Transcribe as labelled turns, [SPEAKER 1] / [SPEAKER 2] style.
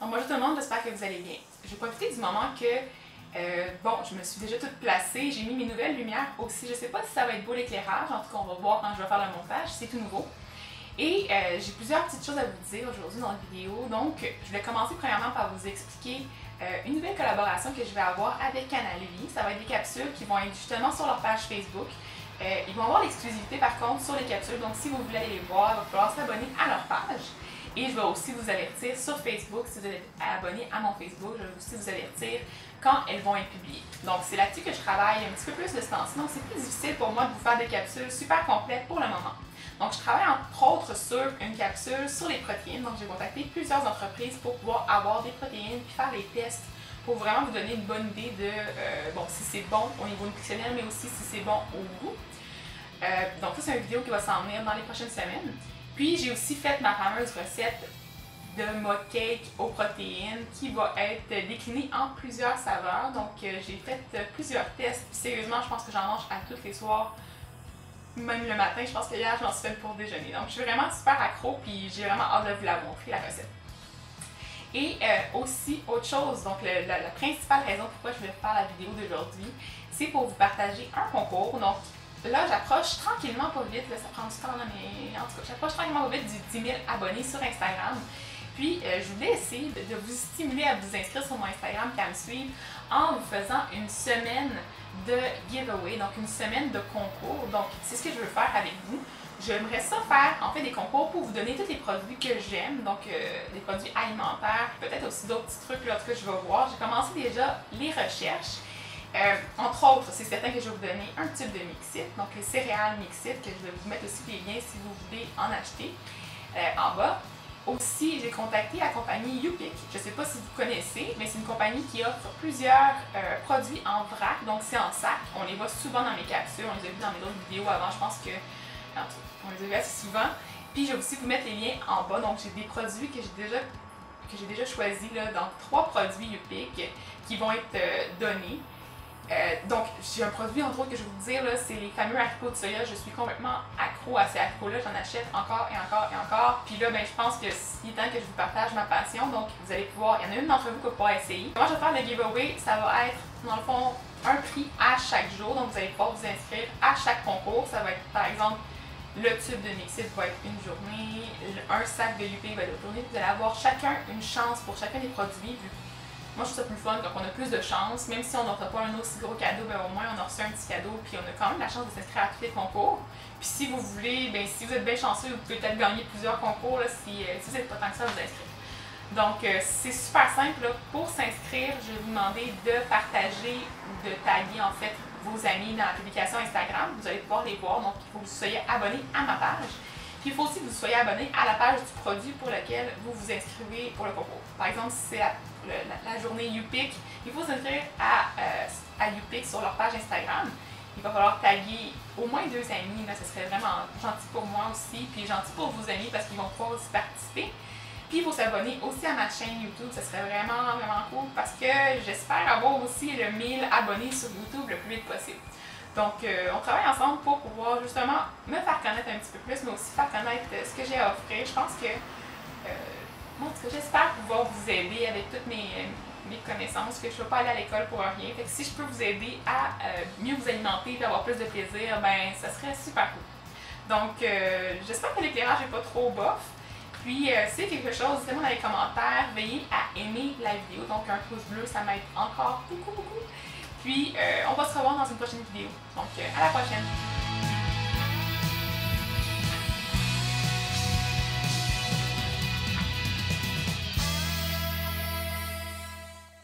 [SPEAKER 1] Donc, bonjour tout le monde, j'espère que vous allez bien. Je vais profiter du moment que, euh, bon, je me suis déjà toute placée, j'ai mis mes nouvelles lumières aussi. Je sais pas si ça va être beau l'éclairage, en tout cas, on va voir quand je vais faire le montage, c'est tout nouveau. Et euh, j'ai plusieurs petites choses à vous dire aujourd'hui dans la vidéo. Donc, je vais commencer premièrement par vous expliquer euh, une nouvelle collaboration que je vais avoir avec Canal Ça va être des capsules qui vont être justement sur leur page Facebook. ils vont avoir l'exclusivité par contre sur les capsules, donc si vous voulez aller les voir, il va falloir s'abonner à leur page. Et je vais aussi vous avertir sur Facebook, si vous êtes abonné à mon Facebook, je vais aussi vous avertir quand elles vont être publiées. Donc, c'est là-dessus que je travaille un petit peu plus de ce temps-ci. C'est plus difficile pour moi de vous faire des capsules super complètes pour le moment. Donc, je travaille entre autres sur une capsule sur les protéines. Donc, j'ai contacté plusieurs entreprises pour pouvoir avoir des protéines puis faire les tests pour vraiment vous donner une bonne idée de euh, bon, si c'est bon au niveau nutritionnel, mais aussi si c'est bon au goût. Euh, donc, ça, c'est une vidéo qui va s'en venir dans les prochaines semaines. Puis j'ai aussi fait ma fameuse recette de mug cake aux protéines qui va être déclinée en plusieurs saveurs. Donc euh, j'ai fait euh, plusieurs tests. Puis sérieusement, je pense que j'en mange à tous les soirs. Même le matin, je pense que hier j'en suis fait pour déjeuner. Donc je suis vraiment super accro puis j'ai vraiment hâte de vous la montrer la recette. Et euh, aussi, autre chose, donc la, la, principale raison pourquoi je vais faire la vidéo d'aujourd'hui, c'est pour vous partager un concours. Donc, Là, j'approche tranquillement pas vite, ça prend du temps, mais en tout cas, j'approche tranquillement pas vite du 10 000 abonnés sur Instagram. Puis, euh, je voulais essayer de, vous stimuler à vous inscrire sur mon Instagram et à me suivre en vous faisant une semaine de giveaway, donc une semaine de concours. Donc, c'est ce que je veux faire avec vous. J'aimerais ça faire en fait des concours pour vous donner tous les produits que j'aime, donc euh, des produits alimentaires, peut-être aussi d'autres petits trucs là, que je vais voir. J'ai commencé déjà les recherches. Euh, entre autres, c'est certain que je vais vous donner un type de mixite, donc les céréales mixite, que je vais vous mettre aussi des liens si vous voulez en acheter euh, en bas. Aussi, j'ai contacté la compagnie Yupik. Je ne sais pas si vous connaissez, mais c'est une compagnie qui offre plusieurs euh, produits en vrac, donc c'est en sac. On les voit souvent dans mes capsules, on les a vus dans mes autres vidéos avant, je pense que on les a vus assez souvent. Puis je vais aussi vous mettre les liens en bas. Donc j'ai des produits que j'ai déjà que j'ai déjà là, dans trois produits Yupik qui vont être donnés. Euh, donc, j'ai un produit, entre autres, que je vais vous dire, c'est les fameux haricots de soya. Je suis complètement accro à ces haricots-là. J'en achète encore et encore et encore. Puis là, ben, je pense que il est temps que je vous partage ma passion. Donc, vous allez pouvoir, il y en a une d'entre vous qui va pouvoir essayer. Moi, je vais faire le giveaway. Ça va être, dans le fond, un prix à chaque jour. Donc, vous allez pouvoir vous inscrire à chaque concours. Ça va être, par exemple, le tube de Mixit va être une journée, un sac de UP va être une journée. Vous allez avoir chacun une chance pour chacun des produits, moi, je trouve ça plus fun quand on a plus de chance. Même si on n'aura pas un aussi gros cadeau, ben, au moins on a reçu un petit cadeau, puis on a quand même la chance de s'inscrire à tous les concours. Puis si vous voulez, ben, si vous êtes bien chanceux, vous pouvez peut-être gagner plusieurs concours là, si, euh, si vous n'êtes pas tant que ça, vous inscrire. Donc, euh, c'est super simple. Pour s'inscrire, je vais vous demander de partager ou de taguer en fait vos amis dans la publication Instagram. Vous allez pouvoir les voir. Donc, il faut que vous soyez abonné à ma page. Puis, il faut aussi que vous soyez abonné à la page du produit pour lequel vous vous inscrivez pour le concours. Par exemple, si c'est la, journée UPIC, il faut s'inscrire à, euh, sur leur page Instagram. Il va falloir taguer au moins deux amis, ce serait vraiment gentil pour moi aussi, puis gentil pour vos amis parce qu'ils vont pouvoir aussi participer. Puis il faut s'abonner aussi à ma chaîne YouTube, ce serait vraiment, vraiment cool parce que j'espère avoir aussi le 1000 abonnés sur YouTube le plus vite possible. Donc, euh, on travaille ensemble pour pouvoir justement me faire connaître un petit peu plus, mais aussi faire connaître ce que j'ai à offrir. Je pense que euh, moi, en j'espère pouvoir vous aider avec toutes mes, mes connaissances, que je ne vais pas aller à l'école pour rien. Fait que si je peux vous aider à euh, mieux vous alimenter et avoir plus de plaisir, ben ça serait super cool. Donc, euh, j'espère que l'éclairage n'est pas trop bof. Puis, euh, si quelque chose, dites-moi dans les commentaires. Veillez à aimer la vidéo. Donc, un pouce bleu, ça m'aide encore beaucoup, beaucoup. Puis, on va se revoir dans une prochaine vidéo. Donc, à la prochaine!